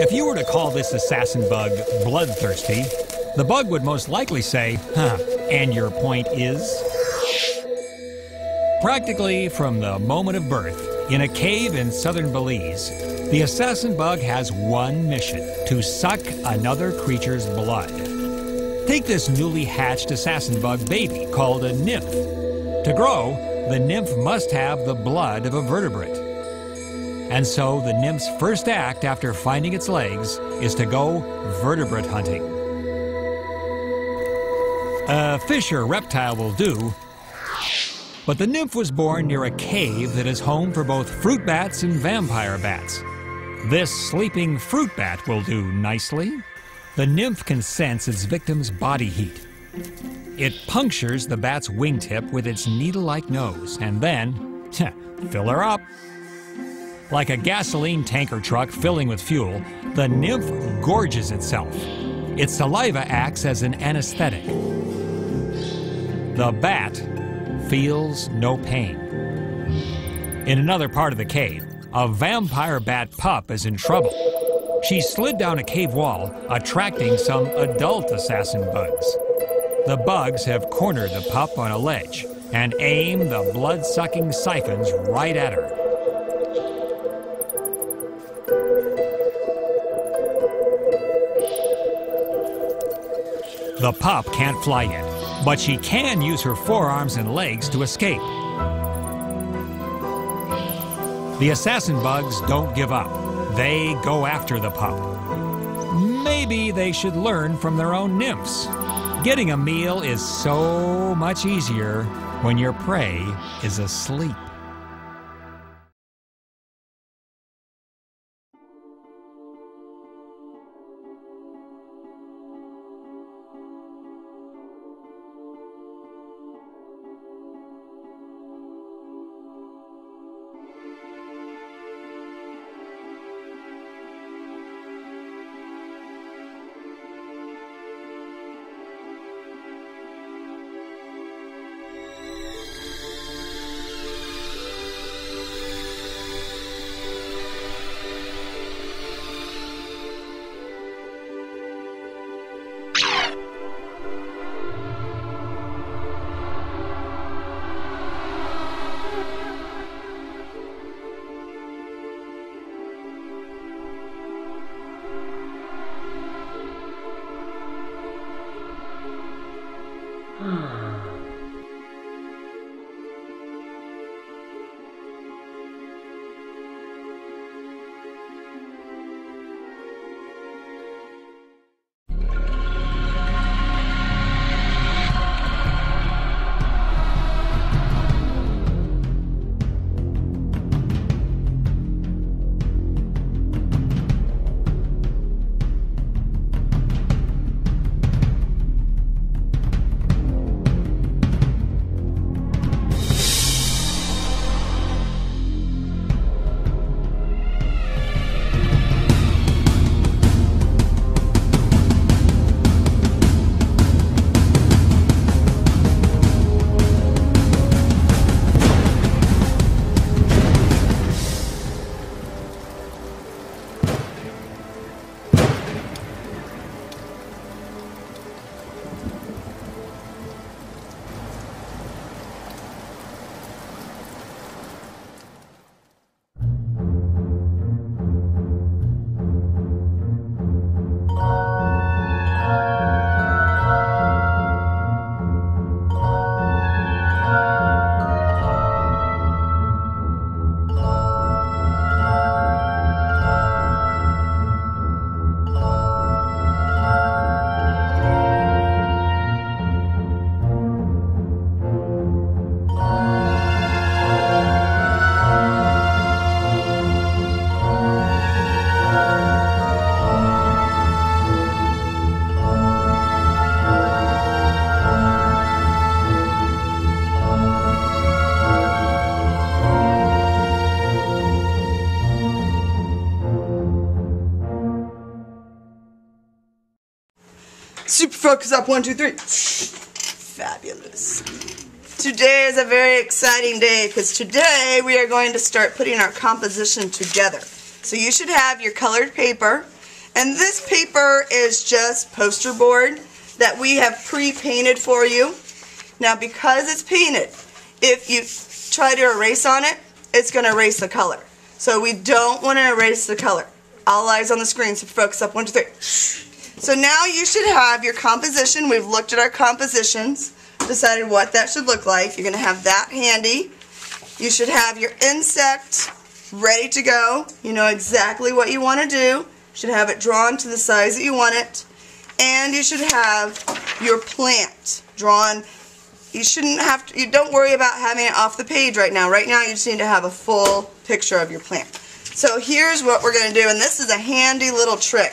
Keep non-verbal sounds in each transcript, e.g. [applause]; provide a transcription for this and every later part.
If you were to call this assassin bug bloodthirsty, the bug would most likely say, huh, and your point is? Practically from the moment of birth, in a cave in southern Belize, the assassin bug has one mission to suck another creature's blood. Take this newly hatched assassin bug baby called a nymph. To grow, the nymph must have the blood of a vertebrate. And so the nymph's first act after finding its legs is to go vertebrate hunting. A fish or reptile will do, but the nymph was born near a cave that is home for both fruit bats and vampire bats. This sleeping fruit bat will do nicely. The nymph can sense its victim's body heat. It punctures the bat's wingtip with its needle like nose and then [laughs] fill her up. Like a gasoline tanker truck filling with fuel, the nymph gorges itself. Its saliva acts as an anesthetic. The bat feels no pain. In another part of the cave, a vampire bat pup is in trouble. She slid down a cave wall, attracting some adult assassin bugs. The bugs have cornered the pup on a ledge and aim the blood sucking siphons right at her. The pup can't fly yet, but she can use her forearms and legs to escape. The assassin bugs don't give up. They go after the pup. Maybe they should learn from their own nymphs. Getting a meal is so much easier when your prey is asleep. Super focus up, one, two, three. Fabulous. Today is a very exciting day because today we are going to start putting our composition together. So you should have your colored paper And this paper is just poster board that we have pre-painted for you. Now because it's painted, if you try to erase on it, it's going to erase the color. So we don't want to erase the color. All eyes on the screen, so focus up, one, two, three. So now you should have your composition. We've looked at our compositions, decided what that should look like. You're going to have that handy. You should have your insect ready to go. You know exactly what you want to do. You should have it drawn to the size that you want it. And you should have your plant drawn. You shouldn't have to, you don't worry about having it off the page right now. Right now you just need to have a full picture of your plant. So here's what we're going to do, and this is a handy little trick.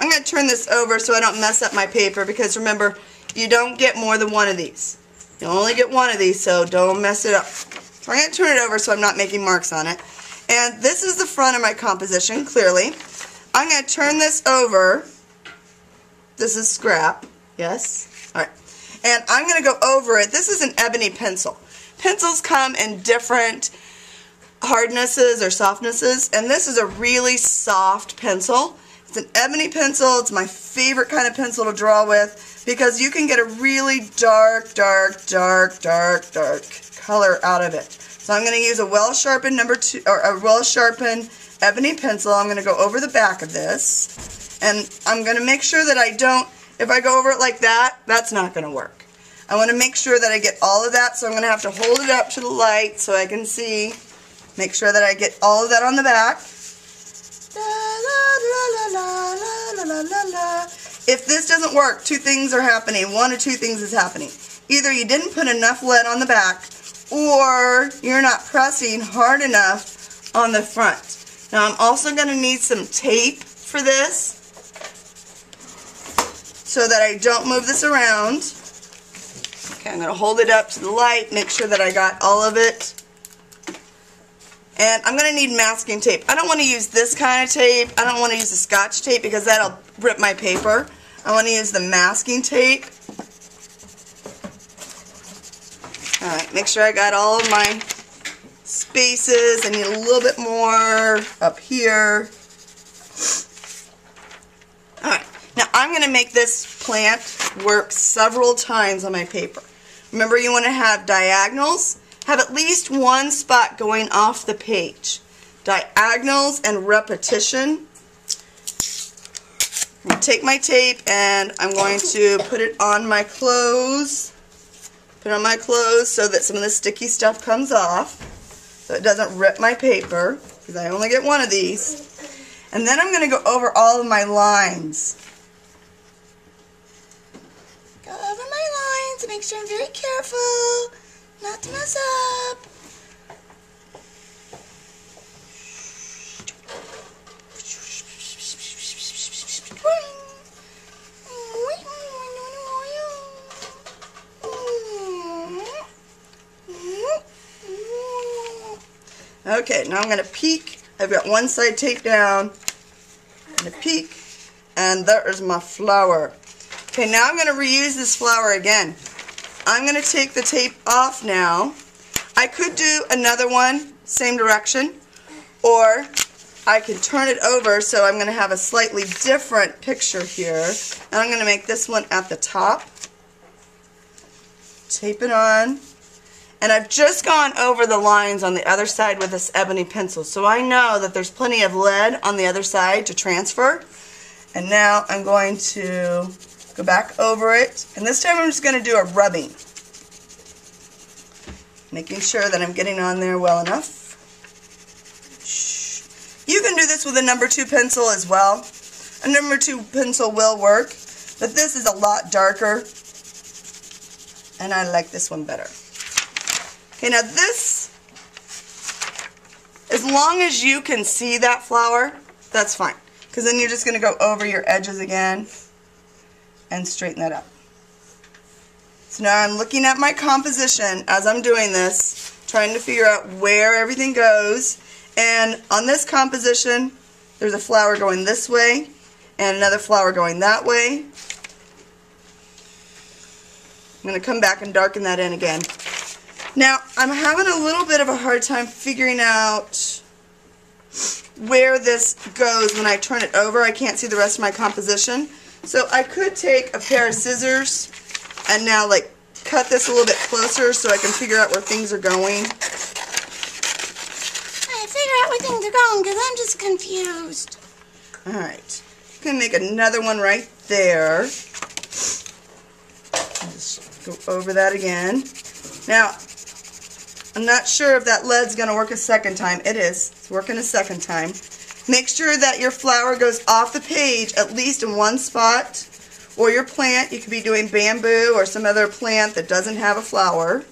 I'm going to turn this over so I don't mess up my paper because remember, you don't get more than one of these. You only get one of these, so don't mess it up. So I'm going to turn it over so I'm not making marks on it. And this is the front of my composition, clearly. I'm going to turn this over. This is scrap. Yes? Alright. And I'm going to go over it. This is an ebony pencil. Pencils come in different hardnesses or softnesses, and this is a really soft pencil. It's an ebony pencil. It's my favorite kind of pencil to draw with because you can get a really dark, dark, dark, dark, dark color out of it. So I'm going to use a well-sharpened number two, or a well-sharpened ebony pencil. I'm going to go over the back of this. And I'm going to make sure that I don't, if I go over it like that, that's not going to work. I want to make sure that I get all of that, so I'm going to have to hold it up to the light so I can see. Make sure that I get all of that on the back. If this doesn't work, two things are happening. One or two things is happening. Either you didn't put enough lead on the back, or you're not pressing hard enough on the front. Now I'm also going to need some tape for this so that I don't move this around. Okay, I'm going to hold it up to the light, make sure that I got all of it. And I'm going to need masking tape. I don't want to use this kind of tape. I don't want to use the scotch tape because that'll rip my paper. I want to use the masking tape. Alright, make sure I got all of my spaces. I need a little bit more up here. Alright, now I'm going to make this plant work several times on my paper. Remember you want to have diagonals. Have at least one spot going off the page. Diagonals and repetition. Take my tape and I'm going to put it on my clothes put on my clothes so that some of the sticky stuff comes off so it doesn't rip my paper because I only get one of these. And then I'm going to go over all of my lines. Go over my lines and make sure I'm very careful not mess up. Okay, now I'm going to peek. I've got one side taped down. I'm going to peek. And there is my flower. Okay, now I'm going to reuse this flower again. I'm going to take the tape off now. I could do another one, same direction. Or I can turn it over so I'm going to have a slightly different picture here. And I'm going to make this one at the top. Tape it on. And I've just gone over the lines on the other side with this ebony pencil. So I know that there's plenty of lead on the other side to transfer. And now I'm going to go back over it. And this time I'm just going to do a rubbing. Making sure that I'm getting on there well enough. You can do this with a number two pencil as well. A number two pencil will work. But this is a lot darker. And I like this one better. Okay, now this, as long as you can see that flower, that's fine. Because then you're just going to go over your edges again and straighten that up. So now I'm looking at my composition as I'm doing this, trying to figure out where everything goes. And on this composition, there's a flower going this way and another flower going that way. I'm going to come back and darken that in again. Now, I'm having a little bit of a hard time figuring out where this goes when I turn it over. I can't see the rest of my composition. So I could take a pair of scissors and now like cut this a little bit closer so I can figure out where things are going. I figure out where things are going because I'm just confused. Alright. Gonna make another one right there. Just go over that again. Now, I'm not sure if that lead's gonna work a second time. It is. It's working a second time. Make sure that your flower goes off the page at least in one spot. Or your plant. You could be doing bamboo or some other plant that doesn't have a flower.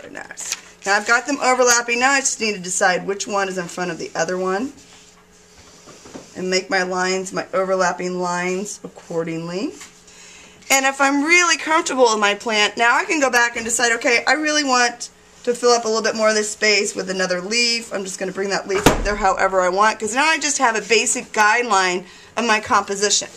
Very nice. Now I've got them overlapping. Now I just need to decide which one is in front of the other one and make my lines, my overlapping lines accordingly. And if I'm really comfortable with my plant, now I can go back and decide, okay, I really want to fill up a little bit more of this space with another leaf. I'm just going to bring that leaf up there however I want because now I just have a basic guideline of my composition.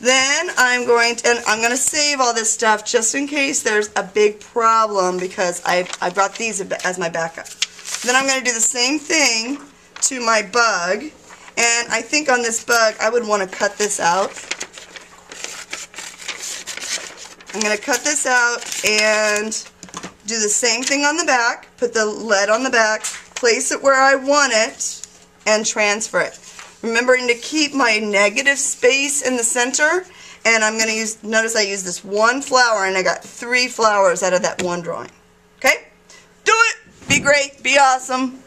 Then I'm going to, and I'm going to save all this stuff just in case there's a big problem because I, I brought these as my backup. Then I'm going to do the same thing to my bug and I think on this bug, I would want to cut this out. I'm going to cut this out and do the same thing on the back. Put the lead on the back, place it where I want it, and transfer it. Remembering to keep my negative space in the center. And I'm going to use, notice I used this one flower and I got three flowers out of that one drawing. Okay? Do it! Be great. Be awesome.